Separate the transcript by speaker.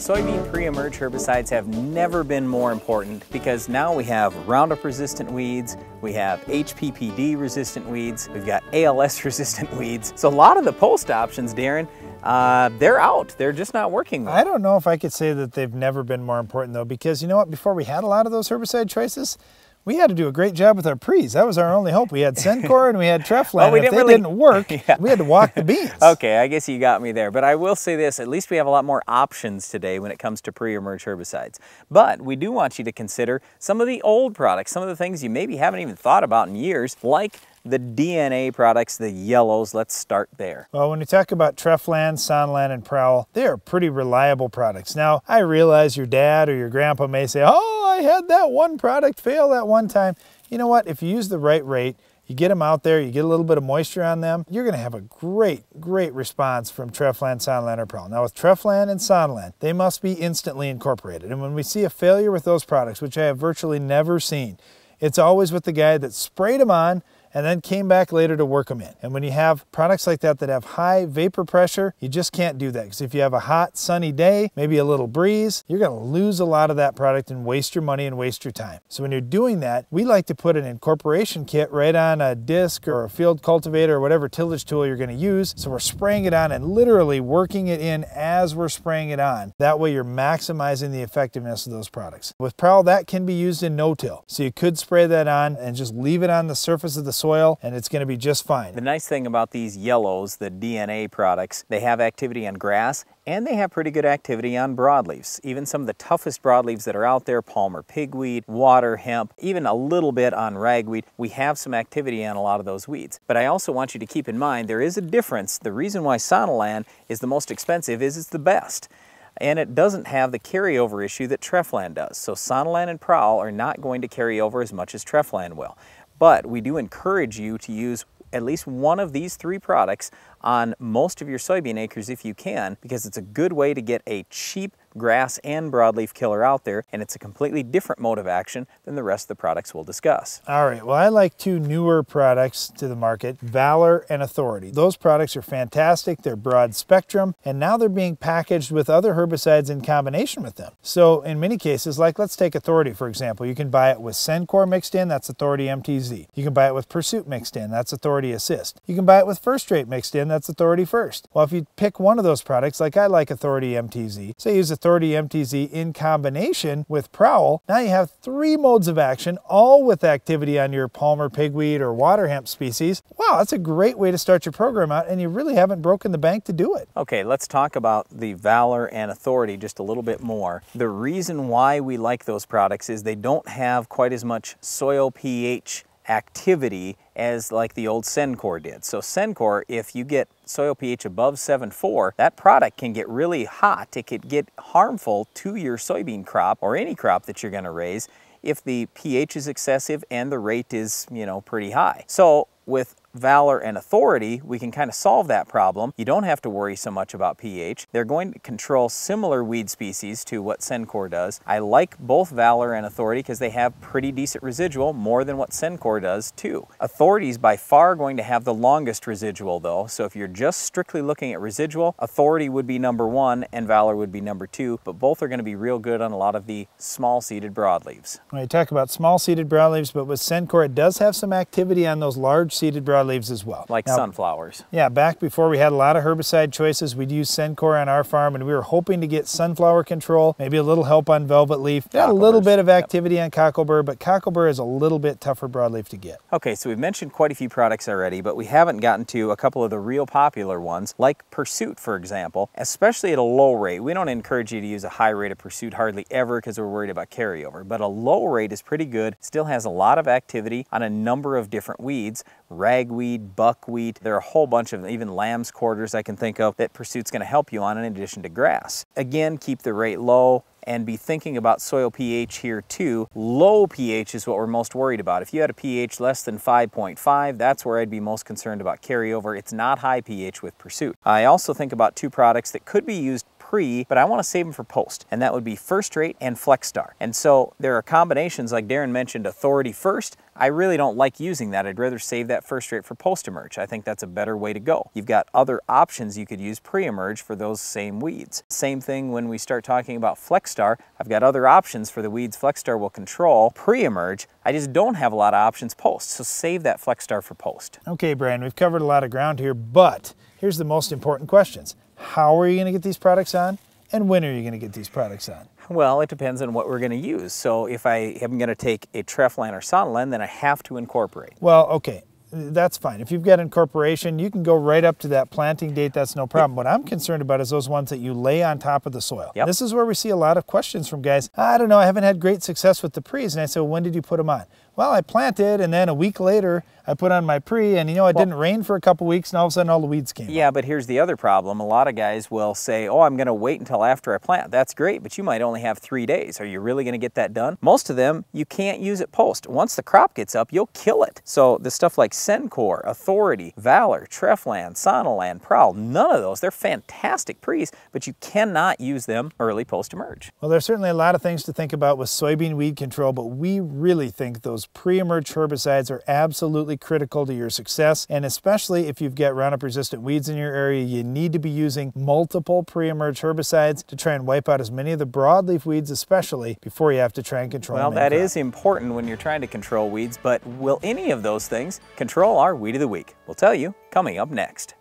Speaker 1: Soybean pre-emerge herbicides have never been more important because now we have Roundup resistant weeds, we have HPPD resistant weeds, we've got ALS resistant weeds. So a lot of the post options, Darren, uh, they're out. They're just not working.
Speaker 2: I don't know if I could say that they've never been more important though, because you know what? Before we had a lot of those herbicide choices, we had to do a great job with our pre's. That was our only hope. We had Sencor and we had Treflan. well, we didn't they really... didn't work, yeah. we had to walk the beans.
Speaker 1: okay, I guess you got me there. But I will say this, at least we have a lot more options today when it comes to pre-emerge herbicides. But we do want you to consider some of the old products, some of the things you maybe haven't even thought about in years, like the DNA products, the yellows, let's start there.
Speaker 2: Well, when you talk about Treflan, Sonalan, and Prowl, they are pretty reliable products. Now, I realize your dad or your grandpa may say, oh, had that one product fail that one time. You know what? If you use the right rate, you get them out there, you get a little bit of moisture on them, you're going to have a great, great response from Treflan, Sonalan, or Prowl. Now with Treflan and Sonalan, they must be instantly incorporated. And when we see a failure with those products, which I have virtually never seen, it's always with the guy that sprayed them on and then came back later to work them in. And when you have products like that that have high vapor pressure, you just can't do that because if you have a hot sunny day, maybe a little breeze, you're going to lose a lot of that product and waste your money and waste your time. So when you're doing that, we like to put an incorporation kit right on a disc or a field cultivator or whatever tillage tool you're going to use. So we're spraying it on and literally working it in as we're spraying it on. That way you're maximizing the effectiveness of those products. With Prowl, that can be used in no-till. So you could spray that on and just leave it on the surface of the soil and it's going to be just fine.
Speaker 1: The nice thing about these yellows, the DNA products, they have activity on grass and they have pretty good activity on broadleaves. Even some of the toughest broadleaves that are out there, Palmer pigweed, water hemp, even a little bit on ragweed, we have some activity on a lot of those weeds. But I also want you to keep in mind there is a difference. The reason why Sonalan is the most expensive is it's the best and it doesn't have the carryover issue that Treflan does. So Sonalan and Prowl are not going to carry over as much as Treflan will. But we do encourage you to use at least one of these three products on most of your soybean acres if you can because it's a good way to get a cheap grass and broadleaf killer out there, and it's a completely different mode of action than the rest of the products we'll discuss.
Speaker 2: All right, well, I like two newer products to the market, Valor and Authority. Those products are fantastic, they're broad spectrum, and now they're being packaged with other herbicides in combination with them. So in many cases, like let's take Authority, for example, you can buy it with Sencor mixed in, that's Authority MTZ. You can buy it with Pursuit mixed in, that's Authority Assist. You can buy it with First Rate mixed in, that's Authority First. Well, if you pick one of those products, like I like Authority MTZ, say use Authority MTZ in combination with Prowl, now you have three modes of action, all with activity on your Palmer pigweed or water hemp species. Wow, that's a great way to start your program out, and you really haven't broken the bank to do it.
Speaker 1: Okay, let's talk about the Valor and Authority just a little bit more. The reason why we like those products is they don't have quite as much soil pH activity as like the old Sencor did. So Sencor, if you get soil pH above 7.4, that product can get really hot. It could get harmful to your soybean crop or any crop that you're gonna raise if the pH is excessive and the rate is, you know, pretty high. So with valor and authority, we can kind of solve that problem. You don't have to worry so much about pH. They're going to control similar weed species to what Sencor does. I like both valor and authority because they have pretty decent residual, more than what Sencor does too. Authority is by far going to have the longest residual though, so if you're just strictly looking at residual, authority would be number one and valor would be number two, but both are going to be real good on a lot of the small seeded broadleaves.
Speaker 2: When I talk about small seeded broadleaves, but with Sencor, it does have some activity on those large seeded broadleaves broadleaves as well.
Speaker 1: Like now, sunflowers.
Speaker 2: Yeah, back before we had a lot of herbicide choices, we'd use Sencor on our farm and we were hoping to get sunflower control, maybe a little help on velvet leaf. Got a little bit of activity yep. on cocklebur, but cocklebur is a little bit tougher broadleaf to get.
Speaker 1: Okay, so we've mentioned quite a few products already, but we haven't gotten to a couple of the real popular ones, like Pursuit, for example, especially at a low rate. We don't encourage you to use a high rate of Pursuit hardly ever because we're worried about carryover, but a low rate is pretty good, still has a lot of activity on a number of different weeds, ragweed, buckwheat. There are a whole bunch of even lamb's quarters I can think of that Pursuit's going to help you on in addition to grass. Again, keep the rate low and be thinking about soil pH here too. Low pH is what we're most worried about. If you had a pH less than 5.5, that's where I'd be most concerned about carryover. It's not high pH with Pursuit. I also think about two products that could be used pre, but I want to save them for post, and that would be First Rate and FlexStar. And so there are combinations like Darren mentioned, Authority first. I really don't like using that. I'd rather save that First Rate for post-emerge. I think that's a better way to go. You've got other options you could use pre-emerge for those same weeds. Same thing when we start talking about FlexStar. I've got other options for the weeds FlexStar will control pre-emerge. I just don't have a lot of options post, so save that FlexStar for post.
Speaker 2: Okay, Brian, we've covered a lot of ground here, but here's the most important questions. How are you going to get these products on? And when are you going to get these products on?
Speaker 1: Well, it depends on what we're going to use. So if I am going to take a Treflan or Sonalan, then I have to incorporate.
Speaker 2: Well, okay that's fine. If you've got incorporation, you can go right up to that planting date. That's no problem. What I'm concerned about is those ones that you lay on top of the soil. Yep. This is where we see a lot of questions from guys. I don't know. I haven't had great success with the pre's. And I said, well, when did you put them on? Well, I planted, and then a week later, I put on my pre, and you know, it well, didn't rain for a couple weeks, and all of a sudden, all the weeds came.
Speaker 1: Yeah, up. but here's the other problem. A lot of guys will say, "Oh, I'm going to wait until after I plant." That's great, but you might only have three days. Are you really going to get that done? Most of them, you can't use it post. Once the crop gets up, you'll kill it. So the stuff like Sencor, Authority, Valor, Treflan, Sonalan, Prowl, none of those. They're fantastic pre's, but you cannot use them early post-emerge.
Speaker 2: Well, there's certainly a lot of things to think about with soybean weed control, but we really think those pre-emerge herbicides are absolutely critical to your success. And especially if you've got Roundup resistant weeds in your area, you need to be using multiple pre-emerge herbicides to try and wipe out as many of the broadleaf weeds especially before you have to try and control
Speaker 1: Well, that
Speaker 2: crop.
Speaker 1: is important when you're trying to control weeds, but will any of those things control our weed of the week? We'll tell you coming up next.